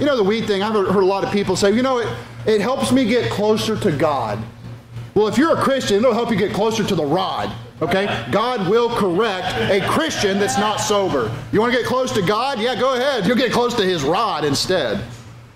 You know, the weed thing, I've heard a lot of people say, you know, it, it helps me get closer to God. Well, if you're a Christian, it'll help you get closer to the rod. Okay? God will correct a Christian that's not sober. You want to get close to God? Yeah, go ahead. You'll get close to his rod instead.